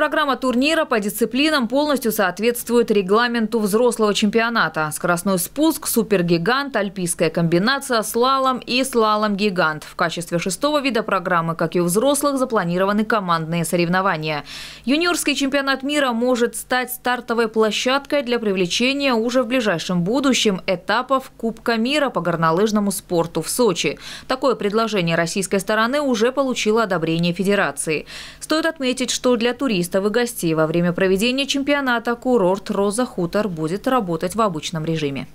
Программа турнира по дисциплинам полностью соответствует регламенту взрослого чемпионата. Скоростной спуск, супергигант, альпийская комбинация, слалом и слалом-гигант. В качестве шестого вида программы, как и у взрослых, запланированы командные соревнования. Юниорский чемпионат мира может стать стартовой площадкой для привлечения уже в ближайшем будущем этапов Кубка мира по горнолыжному спорту в Сочи. Такое предложение российской стороны уже получило одобрение Федерации. Стоит отметить, что для туристов туристов и гостей во время проведения чемпионата курорт «Роза Хутор» будет работать в обычном режиме.